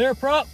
Clear prop.